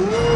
Woo!